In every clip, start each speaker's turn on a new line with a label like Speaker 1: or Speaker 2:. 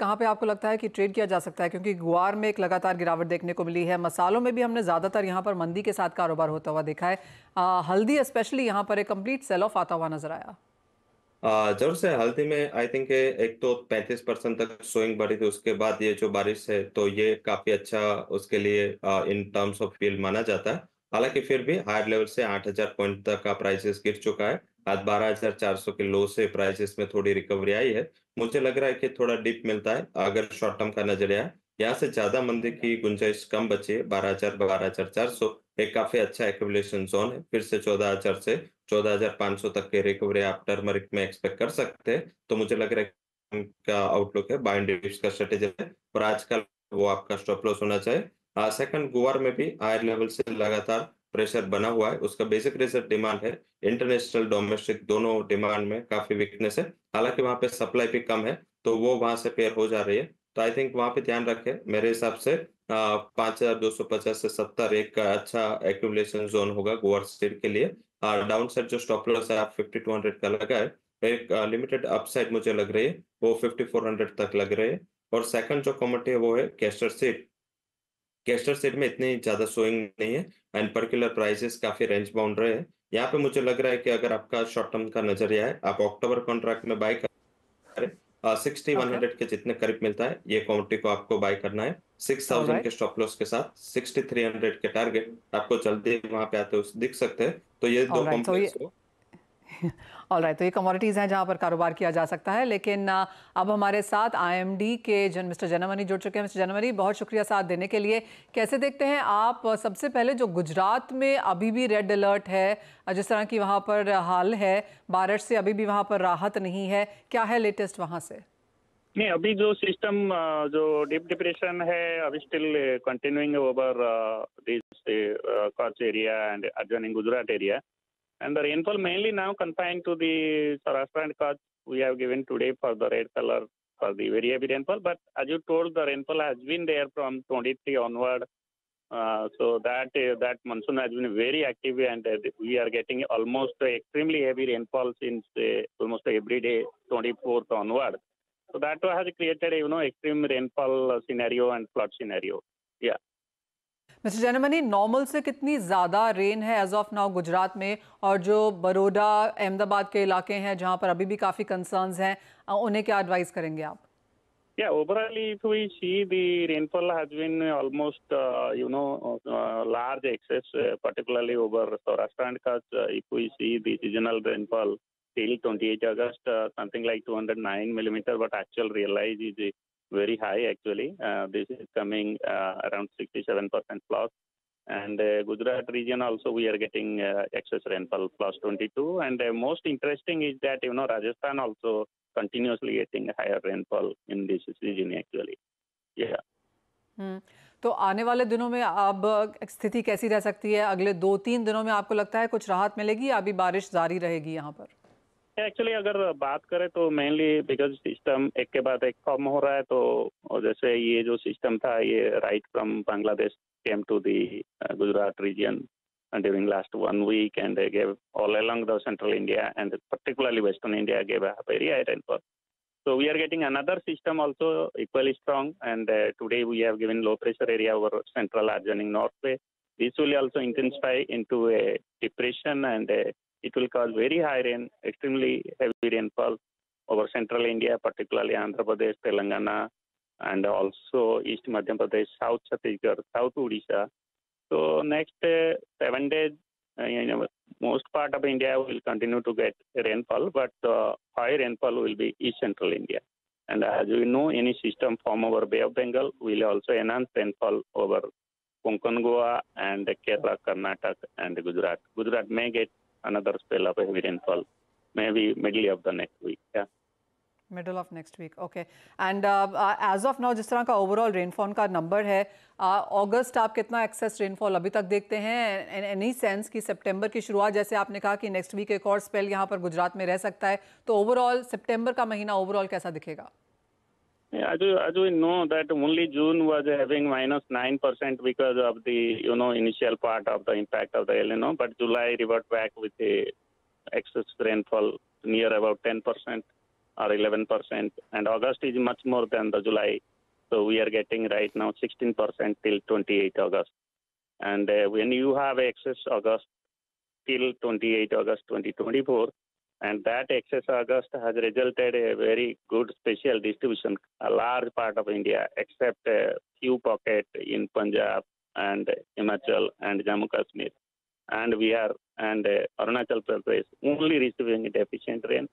Speaker 1: कहाँ पे आपको लगता है कि ट्रेड किया जा सकता है? क्योंकि गुआर में एक लगातार गिरावट देखने को मिली है। मसालों में भी हमने ज़्यादातर यहाँ पर मंदी के साथ कारोबार होता हुआ देखा है। आ, हल्दी स्पेशली यहाँ पर एक कंप्लीट सेल ऑफ़ आता हुआ नज़र आया।
Speaker 2: ज़रूर से हल्दी में आई थिंक एक तो 35 परसेंट तक सोइंग बढ़ी थी। उसके बाद ये जो बारिश है तो ये काफ़ी अच्छा उसके लिए इन टर्म्स ऑफ़ फ़ील्ड माना जाता है। हालाँकि फिर भी हायर लेवल से 8000 पॉइंट तक का प्राइसेस गिर चुका है। आज 12400 के लो से प्राइसेस में थोड़ी रिकवरी आई है। मुझे लग रहा है कि थोड़ा डिप मिलता है, अगर शॉर्ट टर्म का नज़रिया है। यहाँ से ज़्यादा मंदी की गुंजाइश कम बची है, बारह हज़ार बारह हज़ार चार सौ। एक काफ़ी अच्छा एक्यूमुलेशन जोन है। फिर से चौदह हज़ार से चौदह हज़ार पाँच सौ तक के रिकवरी आप टर्मरिक में एक्सपेक्ट कर सकते हैं। तो मुझे लग रहा है का आउटलुक है बाइंड का स्ट्रेटेजी है और आजकल वो आपका स्टॉप लॉस होना चाहिए। सेकंड गुआर में भी हायर लेवल से लगातार प्रेशर बना हुआ है, उसका बेसिक रीजन डिमांड है। इंटरनेशनल डोमेस्टिक दोनों डिमांड में काफ़ी वीकनेस है। हालाँकि वहाँ पे सप्लाई भी कम है तो वो वहाँ से पेयर हो जा रही है। तो आई थिंक वहाँ पे ध्यान रखें, मेरे हिसाब से पाँच हज़ार दो सौ पचास से सत्तर एक अच्छा एक्यूमुलेशन जोन होगा गोवर स्टेट के लिए। और डाउन साइड जो स्टॉप लॉस है, आप फिफ्टी टू हंड्रेड का लगा है। एक लिमिटेड अपसाइड मुझे लग रही है, वो फिफ्टी फोर हंड्रेड तक लग रही है। और सेकंड जो कमोडिटी है, वो है कैस्टर सीड कैस्टर सीड में इतनी ज़्यादा सोइंग नहीं है एंड पर्कुलर प्राइसेस काफ़ी रेंज बाउंड रहे हैं। यहाँ पे मुझे लग रहा है कि अगर आपका शॉर्ट टर्म का नज़रिया है आप अक्टूबर कॉन्ट्रैक्ट में बाय करें सिक्सटी वन हंड्रेड के जितने करीब मिलता है ये क्वांटिटी को आपको बाय करना है। सिक्स थाउज़ेंड के स्टॉप लॉस के साथ सिक्सटी थ्री हंड्रेड के टारगेट आपको जल्दी वहाँ पे आते दिख सकते हैं। तो ये दो कॉम्प्लेक्स को
Speaker 1: ऑल राइट तो ये कमोडिटीज़ हैं जहाँ पर कारोबार किया जा सकता है, लेकिन अब हमारे साथ आईएमडी के जन, मिस्टर जनमनी जुड़ चुके हैं। मिस्टर जनमनी, बहुत शुक्रिया साथ देने के लिए। कैसे देखते हैं आप सबसे पहले जो गुजरात में अभी भी रेड अलर्ट है जिस तरह की वहाँ पर हाल है, बारिश से अभी भी वहाँ पर राहत नहीं है, क्या है लेटेस्ट वहाँ से?
Speaker 3: नहीं, अभी जो सिस्टम जो डीप डिप्रेशन है, अभी still continuing over this Kutch area and adjoining Gujarat area And the rainfall mainly now confined to the Saurashtra and Kutch. We have given today for the red color for the very heavy rainfall. But as you told, the rainfall has been there from 23 onward. Uh, so that uh, that monsoon has been very active, and uh, we are getting almost extremely heavy rainfall since uh, almost every day, 24th onward. So that has created you know extreme rainfall scenario and flood scenario. Yeah.
Speaker 1: Mister Jenamani normal से कितनी ज़्यादा rain है as of now Gujarat में और जो बड़ोडा अहमदाबाद के इलाके हैं जहाँ पर अभी भी काफ़ी कंसर्न्स हैं उन्हें क्या एडवाइस करेंगे आप
Speaker 3: Yeah, overall, if we see the rainfall has been almost, uh, you know, uh, large excess, uh, particularly over Saurashtra and Kutch. if we see the seasonal rainfall till 28 August, something like 209 millimeter, but actual realized is very high actually. Uh, this is coming uh, around 67% plus. And uh, Gujarat region also we are getting excess rainfall plus 22. And most interesting is that you know Rajasthan also continuously getting higher rainfall in this region actually. Yeah.
Speaker 1: Hmm. तो आने वाले दिनों में अब स्थिति कैसी रह सकती है अगले दो तीन दिनों में आपको लगता है कुछ राहत मिलेगी अभी बारिश जारी रहेगी यहाँ पर
Speaker 3: एक्चुअली अगर बात करें तो मेनली बिकॉज़ सिस्टम एक के बाद एक फॉर्म हो रहा है तो जैसे ये जो सिस्टम था, ये right from Bangladesh came to the Gujarat region during last one week and gave all along the central India and particularly western India gave area temper so we are getting another system also equally strong and today we have given low pressure area over central adjoining north way this will also intensify into a depression and a it will cause very high rain, extremely heavy rainfall over central India, particularly Andhra Pradesh, Telangana, and also East Madhya Pradesh, South Chhattisgarh, South Odisha. So next uh, seven days, uh, you know, most part of India will continue to get rainfall, but uh, high rainfall will be East Central India. And as we know, any system form over Bay of Bengal will also enhance rainfall over Konkan Goa and Kerala, Karnataka, and Gujarat. Gujarat may get another spell of heavy rainfall, maybe middle of the next week. Yeah.
Speaker 1: Middle of next week okay and as of now जिस तरह का overall rainfall का number है अगस्त uh, आप कितना access rainfall अभी तक देखते हैं एनी सेंस कि सितंबर की शुरुआत जैसे आपने कहा कि नेक्स्ट वीक एक और स्पेल यहाँ पर गुजरात में रह सकता है तो ओवरऑल सितंबर का महीना ओवरऑल कैसा दिखेगा
Speaker 3: Yeah, as, as we know that only June was having minus 9% because of the, you know, initial part of the impact of the El Nino, but July revert back with a excess rainfall near about 10%. or 11%, and August is much more than the July. So we are getting right now 16% till 28 August. And uh, when you have excess August till 28 August 2024, and that excess August has resulted a very good special distribution, a large part of India, except a few pockets in Punjab and Himachal and Jammu Kashmir. And we are, and uh, Arunachal Pradesh only receiving deficient rain.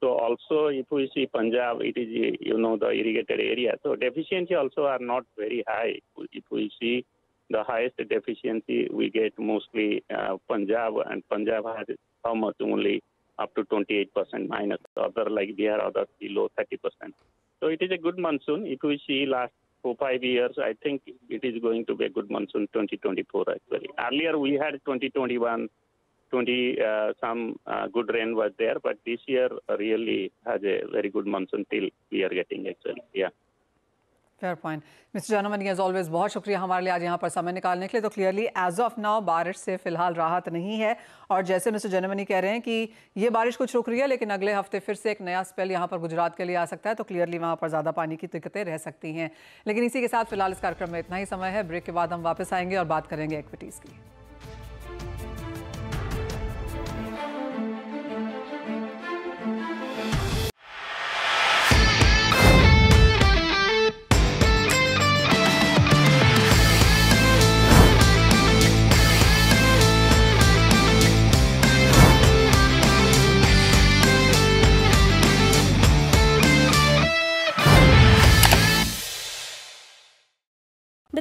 Speaker 3: So also, if we see Punjab, it is, you know, the irrigated area. So deficiency also are not very high. If we see the highest deficiency, we get mostly uh, Punjab, and Punjab has how much only up to 28% minus. Other like Bihar, others below 30%. So it is a good monsoon. If we see last four, five years, I think it is going to be a good monsoon 2024 actually. Earlier we had 2021, 20, uh, some uh, good rain was there, but this year really has a very good monsoon till we are getting actually. Yeah.
Speaker 1: Fair point mister Jenamani as always बहुत शुक्रिया हमारे लिए आज यहाँ पर समय निकालने के लिए। तो क्लियरली एज ऑफ़ नाउ बारिश से फ़िलहाल राहत नहीं है। और जैसे मिस्टर जनमनी कह रहे हैं कि ये बारिश कुछ रुक रही है, लेकिन अगले हफ़्ते फिर से एक नया स्पेल यहाँ पर गुजरात के लिए आ सकता है। तो क्लियरली वहाँ पर ज़्यादा पानी की दिक्कतें रह सकती हैं। लेकिन इसी के साथ फ़िलहाल इस कार्यक्रम में इतना ही समय है। ब्रेक के बाद हम वापस आएँगे और बात करेंगे एक्विटीज़ की।